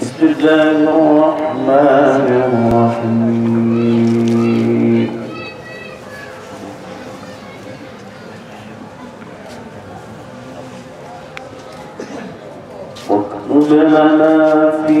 بسم الله الرحمن الرحيم. واكتب لنا في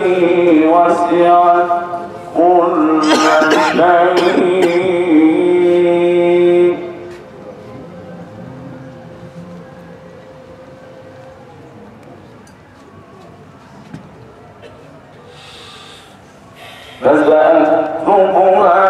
رحمتي وسعت كل شيء. فسأكتبها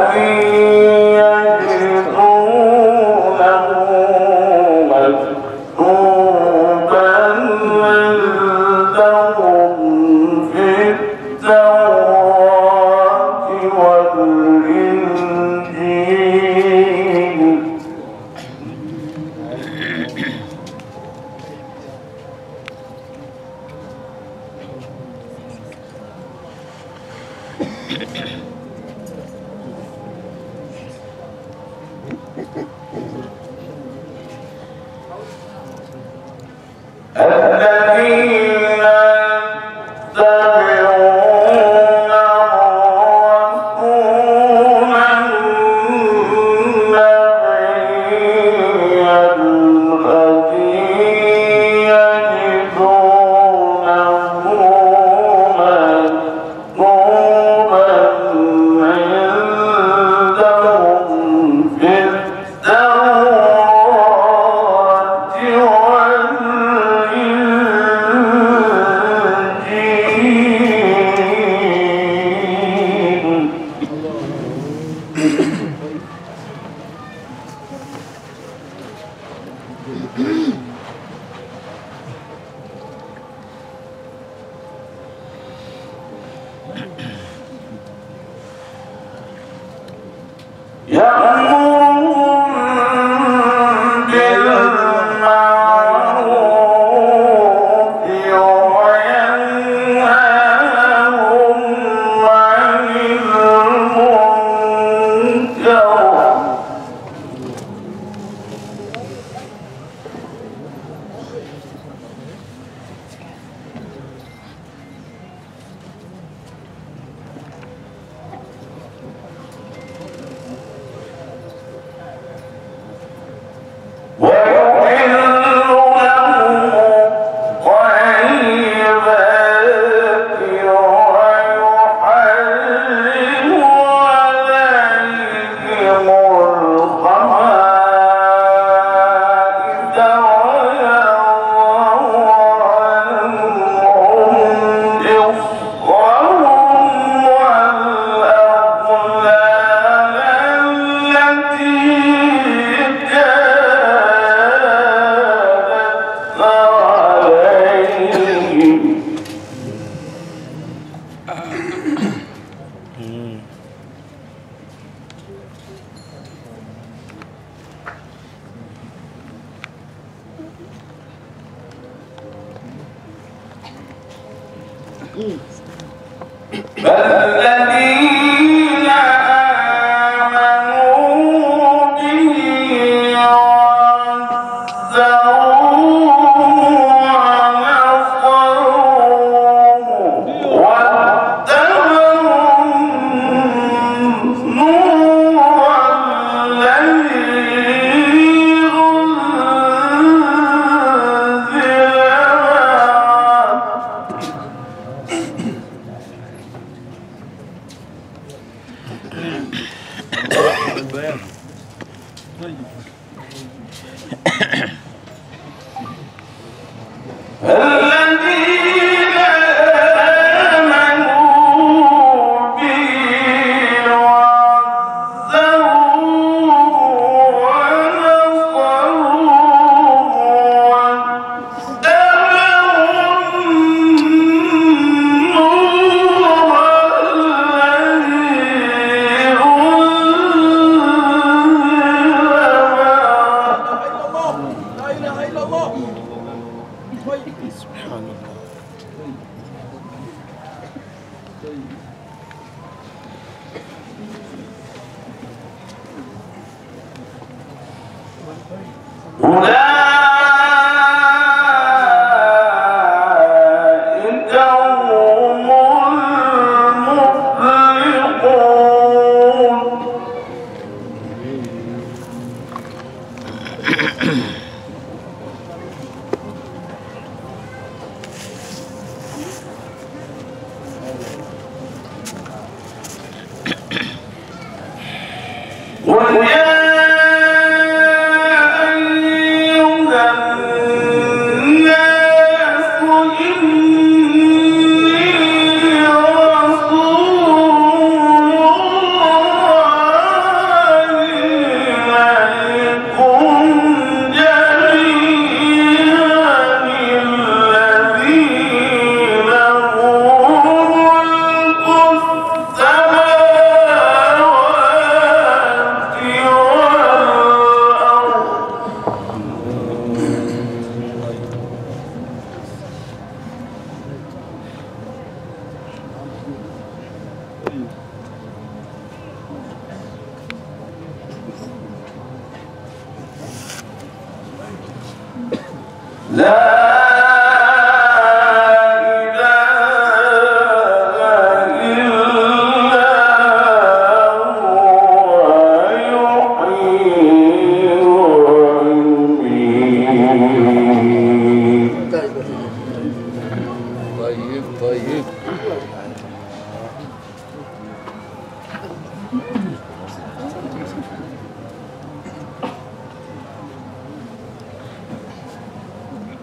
Yeah. أولئك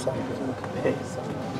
something big.